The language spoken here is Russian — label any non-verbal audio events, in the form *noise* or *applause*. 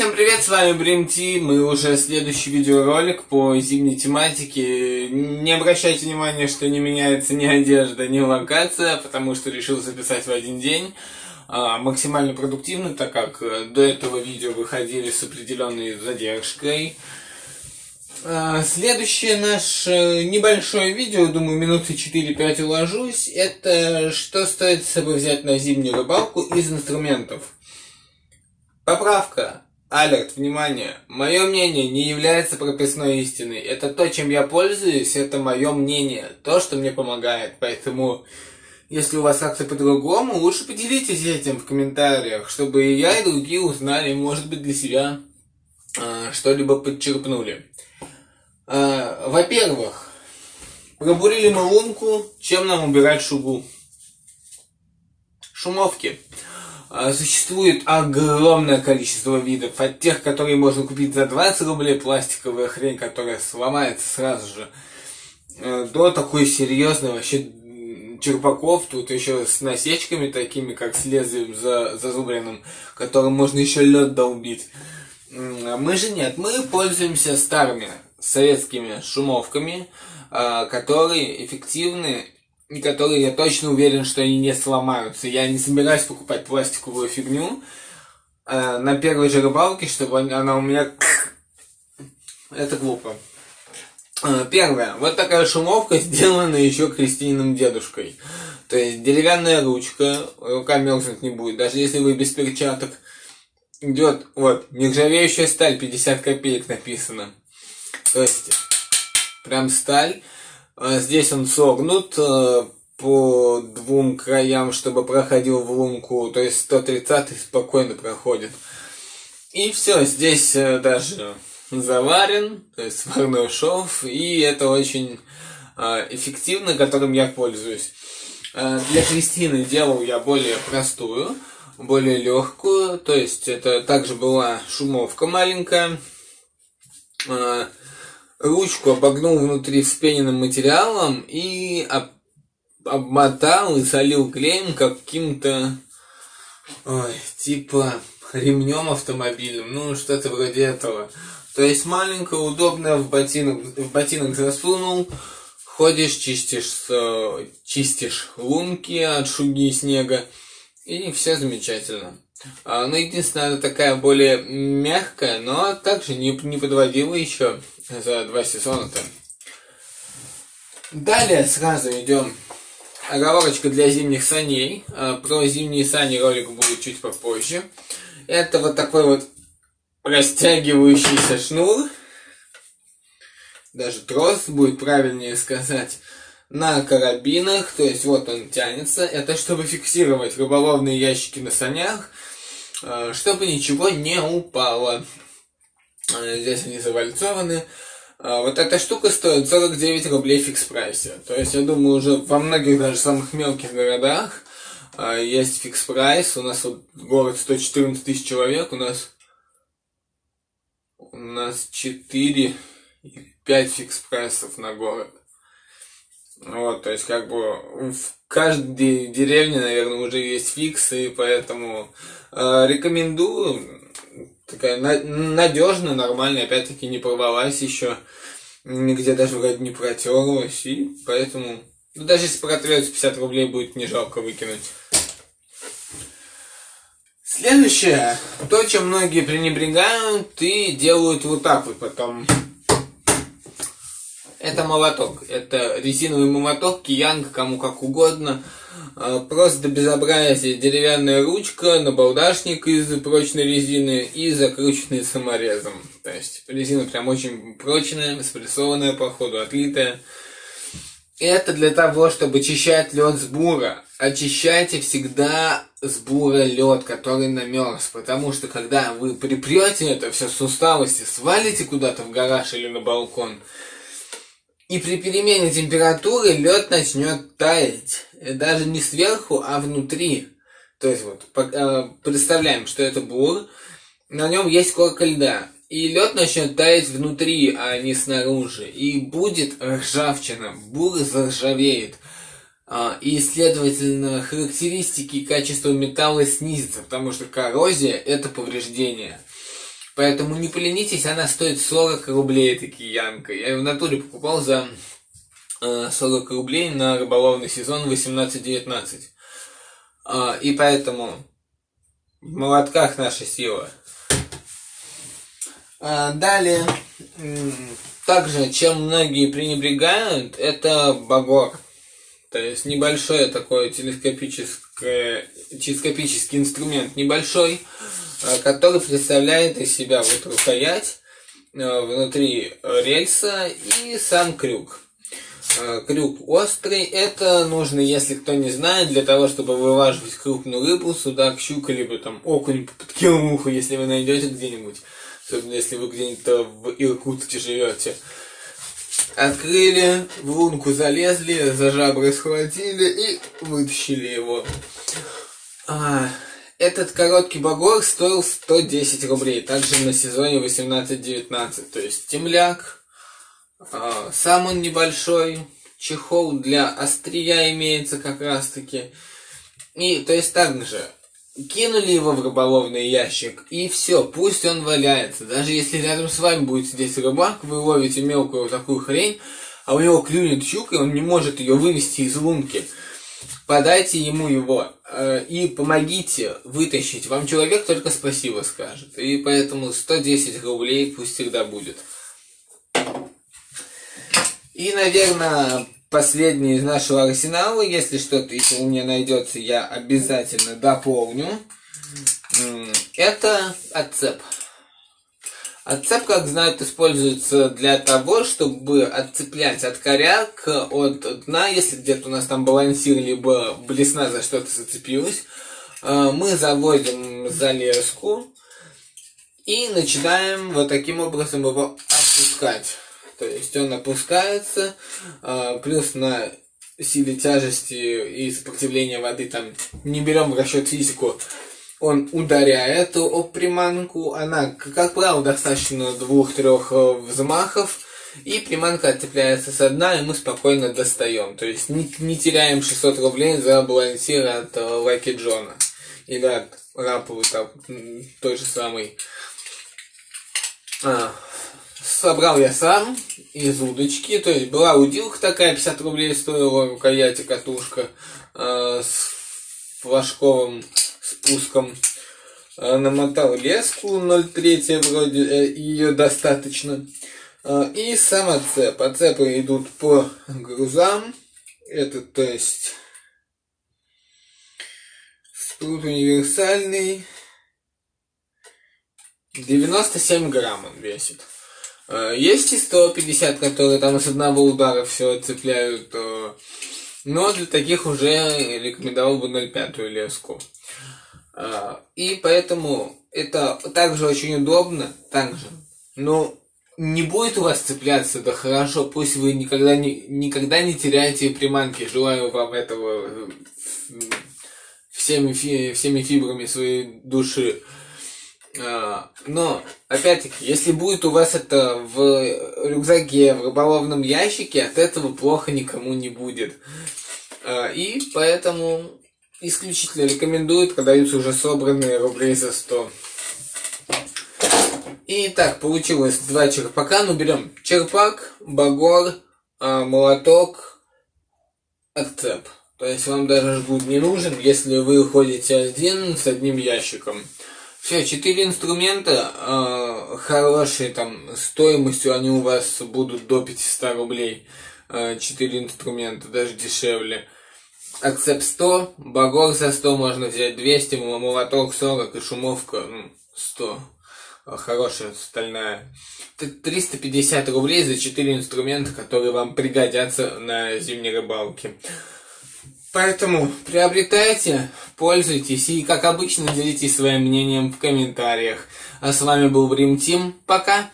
всем привет, с вами Бримти, мы уже следующий видеоролик по зимней тематике. Не обращайте внимания, что не меняется ни одежда, ни локация, потому что решил записать в один день. А, максимально продуктивно, так как э, до этого видео выходили с определенной задержкой. А, следующее наше небольшое видео, думаю, минуты 4-5 уложусь, это что стоит с собой взять на зимнюю рыбалку из инструментов. Поправка. Алерт, внимание. Мое мнение не является прописной истиной. Это то, чем я пользуюсь, это мое мнение. То, что мне помогает. Поэтому, если у вас как-то по-другому, лучше поделитесь этим в комментариях, чтобы и я, и другие узнали, может быть, для себя э, что-либо подчерпнули. Э, во-первых, пробурили мы лунку, чем нам убирать шугу? Шумовки. А, существует огромное количество видов. От тех, которые можно купить за 20 рублей, пластиковая хрень, которая сломается сразу же, э, до такой серьезной вообще черпаков, тут еще с насечками такими, как с лезвием за, зазубренным, которым можно еще лед долбить. Мы же нет, мы пользуемся старыми советскими шумовками, а, которые эффективны и которые я точно уверен, что они не сломаются. Я не собираюсь покупать пластиковую фигню э, на первой же рыбалке, чтобы она у меня... *coughs* Это глупо. Э, первое. Вот такая шумовка сделана еще Кристининым дедушкой. То есть деревянная ручка, рука мерзнуть не будет. Даже если вы без перчаток идет, вот, нержавеющая сталь, 50 копеек написано. То есть, прям сталь. А здесь он согнут э, по двум краям, чтобы проходил в лунку, то есть 130 спокойно проходит. И все, здесь э, даже заварен, то есть сварной шов, и это очень э, эффективно, которым я пользуюсь. Для Кристины делал я более простую, более легкую, то есть это также была шумовка маленькая, ручку обогнул внутри вспененным материалом и об, обмотал и солил клеем каким-то, типа ремнем автомобильным, ну что-то вроде этого. То есть маленькая, удобная, в ботинок, в ботинок засунул, ходишь, чистишь, чистишь лунки от шуги и снега, и все замечательно. А, ну, она такая более мягкая, но также не, не подводила еще за два сезона-то. Далее сразу идем оговорочка для зимних саней. А, про зимние сани ролик будет чуть попозже. Это вот такой вот растягивающийся шнур. Даже трос будет правильнее сказать. На карабинах, то есть вот он тянется. Это чтобы фиксировать рыболовные ящики на санях чтобы ничего не упало. Э, здесь они завальцованы. Э, вот эта штука стоит 49 рублей Fix Price е. То есть, я думаю, уже во многих даже самых мелких городах есть Fix Price. У нас вот город 114 тысяч человек, у нас у нас 4 5 Fix Price ов на город. Вот, то есть, как бы, в каждой деревне, наверное, уже есть фиксы, и поэтому э, рекомендую. Такая на- надежная, нормальная, опять-таки не порвалась еще, нигде даже вроде не протерлась, и поэтому, ну, даже если протрется 50 рублей, будет не жалко выкинуть. Следующее, то, чем многие пренебрегают и делают вот так вот потом. Это молоток. Это резиновый молоток, киянг, кому как угодно. А, просто до безобразия деревянная ручка, набалдашник из прочной резины и закрученный саморезом. То есть резина прям очень прочная, спрессованная, походу, отлитая. Это для того, чтобы очищать лед с бура. Очищайте всегда с бура лед, который намерз. Потому что когда вы припрете это все с усталости, свалите куда-то в гараж или на балкон – и при перемене температуры лед начнет таять. И даже не сверху, а внутри. То есть вот э, представляем, что это бур, на нем есть корка льда. И лед начнет таять внутри, а не снаружи. И будет ржавчина. Бур заржавеет. А, и, следовательно, характеристики и качество металла снизятся, потому что коррозия – это повреждение. Поэтому не поленитесь, она стоит 40 рублей, такие янка. Я в натуре покупал за 40 рублей на рыболовный сезон 18-19. А, и поэтому в молотках наша сила. А, далее, также, чем многие пренебрегают, это багор. То есть небольшой такой телескопический, телескопический инструмент, небольшой, а, который представляет из себя вот рукоять, внутри рельса и сам крюк. Э, крюк острый. Это нужно, если кто не знает, для того, чтобы вываживать крупную рыбу, судак, щука, либо там окунь, подкилмуху, если вы найдете где-нибудь. Особенно если вы где-нибудь в Иркутске живете. Открыли, в лунку залезли, за жабры схватили и вытащили его. А, этот короткий багор стоил 110 рублей, также на сезоне 18-19. То есть темляк, а, сам он небольшой, чехол для острия имеется как раз таки. И, то есть так же, кинули его в рыболовный ящик, и все, пусть он валяется. Даже если рядом с вами будет сидеть рыбак, вы ловите мелкую такую хрень, а у него клюнет щука, и он не может ее вывести из лунки. Подайте ему его э, и помогите вытащить. Вам человек только спасибо скажет. И поэтому 110 рублей пусть всегда будет. И, наверное, последний из нашего арсенала, если что-то еще у меня найдется, я обязательно дополню. Это отцеп. Отцеп, как знают, используется для того, чтобы отцеплять от коряк от дна, если где-то у нас там балансир, либо блесна за что-то зацепилась. Э, мы заводим за леску и начинаем вот таким образом его опускать. То есть он опускается, а, плюс на силе тяжести и сопротивления воды, там не берем в расчет физику, он ударяет об приманку, она, как правило, достаточно двух-трех э, взмахов, и приманка отцепляется со дна, и мы спокойно достаем. То есть не, не теряем 600 рублей за балансир от Лаки Джона. Или от Раповой, той же самой. А, собрал я сам из удочки. То есть была удилка такая, 50 рублей стоила рукояти катушка э, с флажковым спуском. Э, намотал леску 0,3 вроде, э, ее достаточно. Э, и сам отцеп. Отцепы идут по грузам. Это то есть спрут универсальный. 97 грамм он весит. Э, есть и 150, которые там с одного удара все цепляют. Э, но для таких уже рекомендовал бы 0,5 леску. Э, и поэтому это также очень удобно. Также. Но не будет у вас цепляться, да хорошо, пусть вы никогда не, никогда не теряете приманки. Желаю вам этого всеми, всеми фибрами своей души. А, но, опять-таки, если будет у вас это в рюкзаке, в рыболовном ящике, от этого плохо никому не будет. А, и поэтому исключительно рекомендуют, продаются уже собранные рублей за 100. И так, получилось два черпака. Ну, берем черпак, багор, а, молоток, отцеп. То есть вам даже жгут не нужен, если вы ходите один с одним ящиком. Все, четыре инструмента э, хорошие, там, стоимостью они у вас будут до 500 рублей. Э, четыре инструмента, даже дешевле. Акцепт 100, багор за 100 можно взять 200, молоток 40 и шумовка ну, 100. Хорошая стальная. 350 рублей за 4 инструмента, которые вам пригодятся на зимней рыбалке. Поэтому приобретайте, пользуйтесь и, как обычно, делитесь своим мнением в комментариях. А с вами был Брим Тим. Пока!